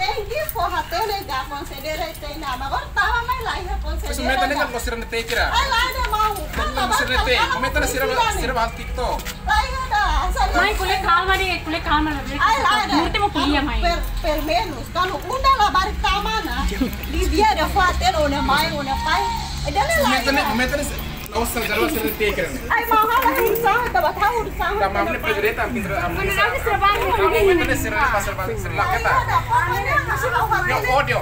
Thank you for hatele ga consider tena magor tawa mai lai ha consider. Kasi meta kan kau siram nete kira. Ai lai na mau. Kau siram nete. Kau meta siram siram hal tiktok. Lai na. Mai kule kaal mari kule kaal mari. Ai lai na. Murti mo kuliah mai. Per per menos kalau unda la bari tamana. Di dia de fatel ona mai ona pai. Dale lai. Meta ne meta ne kau siram siram siram nete kira. Ai mau hala ursa ta batha ursa. Kamu amne presidente am pintar am. Mana nanti serban mo Kamu meta ne siram pasal pasal siram kata. Yo audio.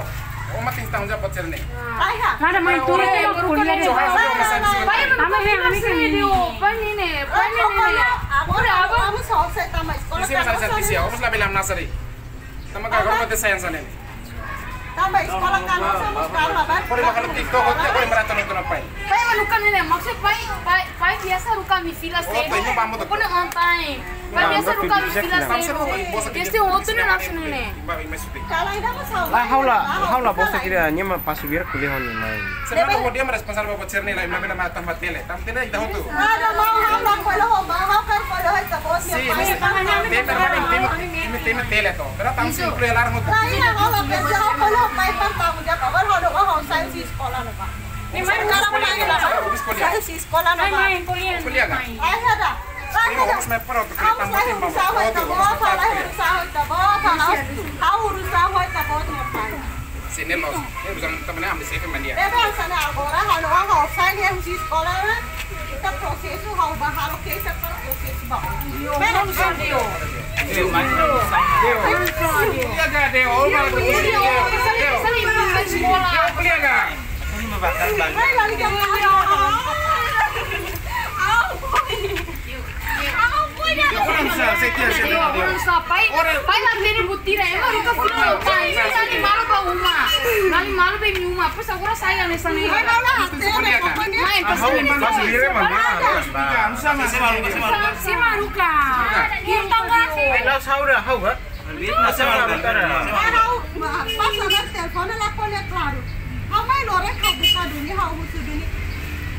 Oh mati tanggung jawab pasal ni. Ai ha. Nada mai tu re mo kuliah de. Pai Ame he ame ke ni. Pani ne, pani Pani ne. Agora vamos só você tá Tambah sekolah kan sama sekolah bar. Kau makan tiktok, kau kau merata nonton apa? Pai manuka ne, maksud pai pai pai biasa ruka mi fila se. Oh, pai mo pamo to. Puna on pai. Pai biasa ruka mi fila se. Tamsa mo bosa Este outro. Kalau ini aku tahu. Lah haula haula bosa kira kuliah ni mai. Kalau dia meresponsable buat cerni lah, imam nama tambah tele, tambah tele itu tuh. Ada mau hamba kalau mau kan kalau hai sabot Sí, me teme teme teme teme tele tuh. Pero tam sih kuliah larang tuh. Nah, ini kalau kerja kalau mai pantang dia kabar kalau mau saya sekolah nih Pak. Ini mana kalau. Saya di sekolah nih Mai mai kuliah. Kuliah kan? Ay, ada. Ini mau mas mepro tuh kita Kamu tambah saya tim mau. usaha Oh itu tuh, bawa, mas saya mepro. usaha itu bawa, tahu usaha itu bawa nih Pak. Sini los, ini bisa temennya ambil save mandia. Bebe sana agora kalau mau saya yang di sekolah kita proses how bahar oke saya proses bawa. Bebe usaha dia. Kuliah gak deh, oh malah tuh kuliah. Sali mi sekolah. Kuliah gak? Ay, lagi jangan Ya orang pai. Pai la tene butira, emang ruka fila pai. Ini nani malu ba uma. Kan. Eh haura telefone claro. Mai buka.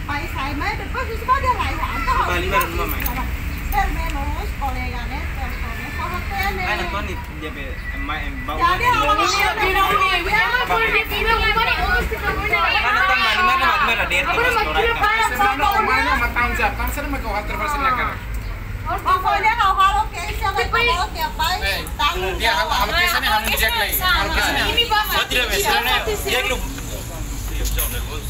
Pai sai mai depois isso vai dar lá. Então, Bali baru rumah, Mai. Pelo menos colega né, telefone. Só tele. Kan nonton ni dia be mai bau. Jadi awak Emang pun di video gimana? Oh, kita punya. Kan nonton bali mana mana dia Aku udah makin parah Sebenarnya omanya sama tanggung jawab, tanggung jawab mau terus ini kan. Pokoknya kau kalau case kau tiap pai. Tanggung Dia kalau kalau kesannya harus dijek lagi. Kalau kesannya Ini bang. tidak bisa ni. Dia lu.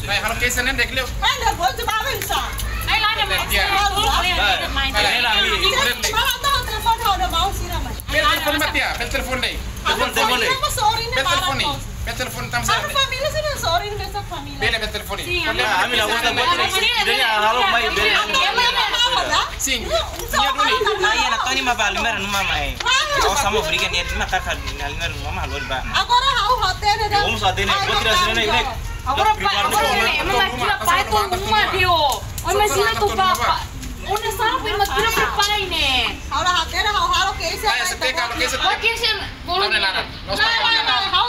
Kalau mai. Ini lah ni. Kalau tahu telepon kau udah mau sih ramai. Bel telepon mati ya, bel telepon deh. Aku telepon deh. Kamu sorry nih Bel telepon nih. parah. Bel telepon tam Aku saya. family sudah sorry besok family. Bel bel telepon nih. Kami lah kita buat dia dia halo mai be. Sing. Nya dulu. Nah iya nak ni mah lima rumah mai. Kau sama berikan ni mah kakak lima rumah tuh bapak. Udah sampai makin preparai nih. Halo, halo, halo, halo, kesa. Ayo, setek, halo, kesa. Oh, kesa. Boleh. Nah, nah, nah. Halo,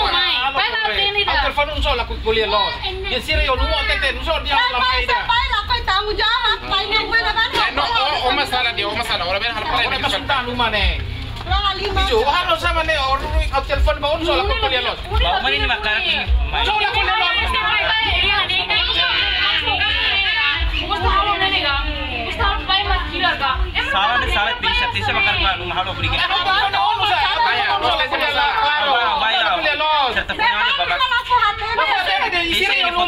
malu mai. Pai la tini Ang dah. telepon unsol aku kuliah los. Ya sira yo lumo tete unsol dia Kan lamai mai dah. sampai lah kau tanggung jawab. Mai yang gue kan. No, oh, oh masalah dia, oh masalah. Orang bilang hal Ako paling na itu. kasuntahan luma ne. Kurang lima. Ijo, halo sama ne or ang telepon ba unsol ako kuliah los. Mau mana ni makan? Unsol ako kuliah los. Salah ni salah bisa bisa makan ba luma halo berikan. Kaya, los tes dia lah. Claro, Bayaw. kuliah los. Sa tapos na babak. Aku hati. Masalah dia isi Isa ni ini pun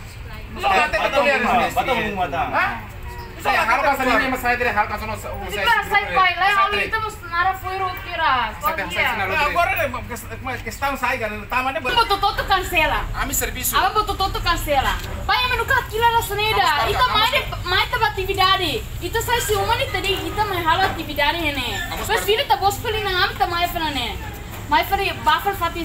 Saya kan ini mas saya tidak mas nara. Saya saya Agora questão sai kan tama ne. Amo tototo cancela. Ami serviço. Amo tototo cancela. Pai ame nunca aquilo na saneda. Vamos Ita para- mais mais tava atividade. Ita sai se uma ni tadi ita mai halo atividade. Vamos Mas filho tá bos peli na am tá mai. Mai bafar fati.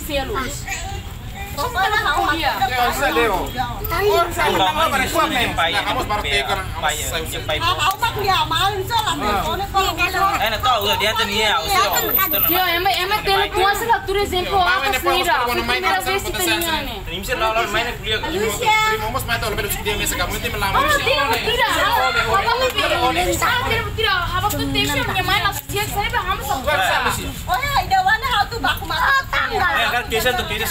Podia? Ya, bisa Leo. Oh, saya Ang nama pada dami suami. yung pay. Nah, kamu baru tekan. Pay, yung pay po. Ako bakliya, mahal sa lang. Eh, na to, udah dia tadi ya, udah. Tio, ema ema tele tua se la tur exemplo apa primeira pode- vez pode- tinha ne. Ini bisa lawan main kuliah. Primo, vamos matar o menos dia mesa kamu itu melama. Ah, tira tira. Apa me tira? Tira tira. Apa tu teve minha mãe na tia que sabe vamos a Oh, ida kan tuh. Ini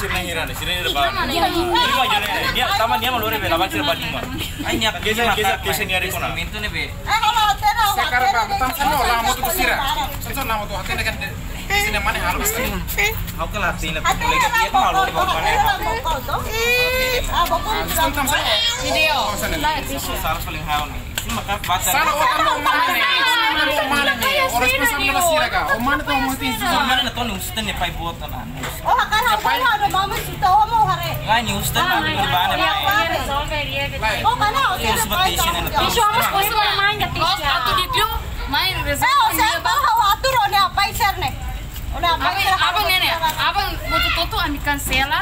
mah jalan dia, dia lawan nyari kona. Nih be. Eh. Sekarang Pak, lah mau tuh sira. Saya nama tuh hati kan di sini mana kan. Aku dia mana. Tam. Video. Lah, paling. Ini maka batal. Sana orang mau mana mau mana nih? Orang spesial nama sira ka. O mana tuh mau tin So mana na to ni ustan ni pay buotan na. Oh, kana pa na mama suta o mo hare. Nga ni ustan na ni ba na. Oh, kana o Yung sabatation na to. Tisho vamos com isso na manga, Tisho. Atu di piu, mãe, Eh, o resolve. sa ba ha aturo ne apai ser ne. Ona apai Abang, ser. abang nene, abang botou toto a me cancela.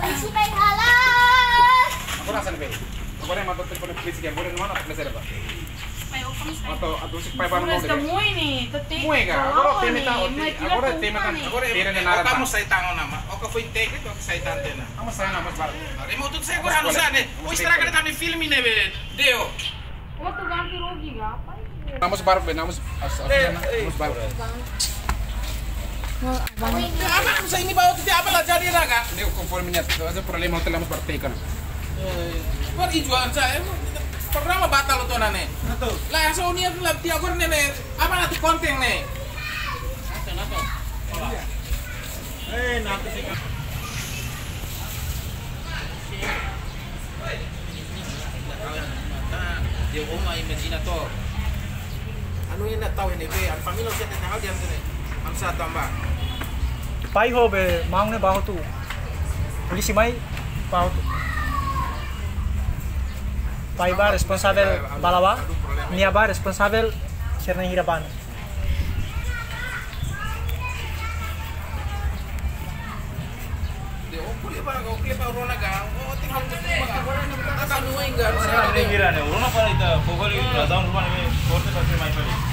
Polisi be halas. Ako na sa be. Boleh matot ko na please kaya boleh naman at placer ba. Ato ato si pa ba mo Mas ka de. muy ni. Tati. Muwe ka. Agora teme ta. Agora teme ta. Agora tira na nara. Kamu sa itango nama. O ka foi integrity o ka sa itante na. Amo sa na mas bar. Remoto sa ko ano sa ne. O estraga na kami film ne be. Deo. What to ganti rogi ga? Namos bar be namos as as na. Namos bar. Apa sa ini bawa ti apa la jadi na ka. Hindi ko conforme niya. Ito problema hotel ijuan sa programa batal to na ne. Lah so ni la ti agora ne ne. Apa na ti konten ne. Dia to. Ano yun na tao ini be? Ang pamilya siya tinahal diyan ne. Ang sa tamba. पाई हो बे मांगने बाहो तू पुलिस माई बाहो तू पाई बा responsável balawa nia ba responsável serna hirapan Dia oh kuliah ba ko kuliah pa rona ga. Oh tinghal mo ba. Aka nuing ga. Ini kira nih, orang apa itu? Pokoknya udah tahun rumah ini, korte pasti main kali.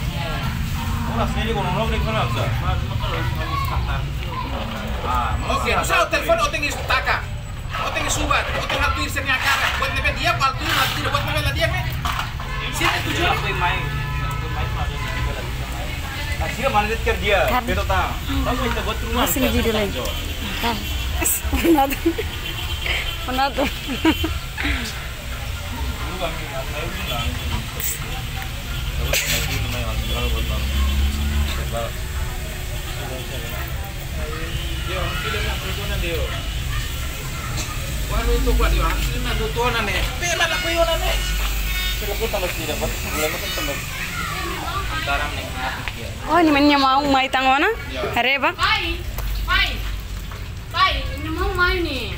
Oke, usa o telepon o tingis taka. O tingis subat, o tingis hatuir sa niya kara. Buat nebe dia, pal tuir hatuir, buat nebe la dia me. Sini tujuh Dia aku main. Akhirnya mana dia kerja, betul tak? Tahu kita buat rumah. Masih di judul lagi. Manado. Dulu kami, saya bilang. Terus nanti itu main kalau buat. Coba. Dia orang film na tutunan dia. Wano ito ba dia? Ang film na tutunan eh. Pe man ako yun ano eh. Sila ko tambah sila dapat. Bulan mo kan tambah. Sekarang nih Oh, ni man niya mau may tangona? Hareba? Pai, pai, pai, ini mau main nih.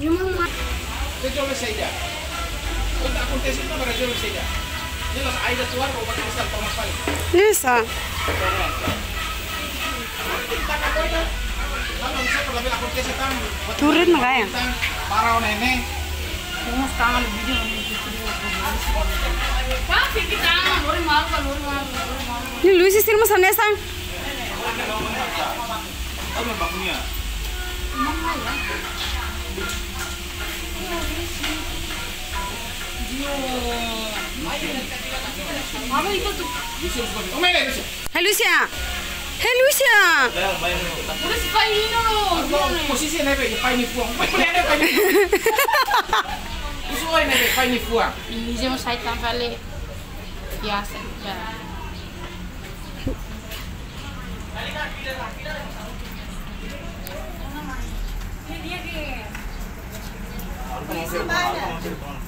Ini mau main. Resolve sa ida. Kung acontece ito, resolve sa Lisa. Taka ko ito. Ano, bisa ko labi acontece tang. Turid na kaya. Tang, paraw na ene. Kasih kita, lori malu lori malu, lori malu. Ni Lucy sir mo sa nesang. Ano ba kunya? Malu itu tuh. Umene, bisa. Hey Lucia. Hey Lucia. Dahil bayan mo. Udah suka ini loh. Ang posisi na be, ipay ni Fuang. Pwede pwede na, pwede. Gusto ko na be, ipay ni Fuang. Ini dia mau saya tampal biasa. Ya. Isi mana? Kenapa? Terus dia kena. Isi mana dia? Mana dia naruh? Orang bisa dia. Lali lali ke fasala pai mane. Namanya dia. Bebe, saya kan bebe. Polisi Mantap,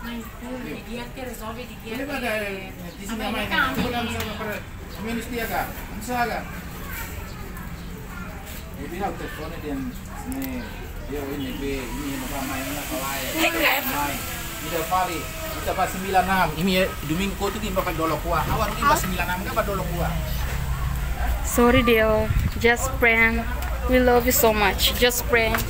mag mai lang ku. Dia que resolve de Boleh ba ada di sini namanya? Coba lang sa para minus dia ka. Ang saga. Jadi hal telefon dia ni dia ini be ini nama yang nak kalai. Mai. Ida pali. Kita pas 96. Ini Domingo tu di bakal dolo kuah. Awal ini pas 96 ka ba dolo kuah. Sorry dear. Just prank. We love you so much. Just prank.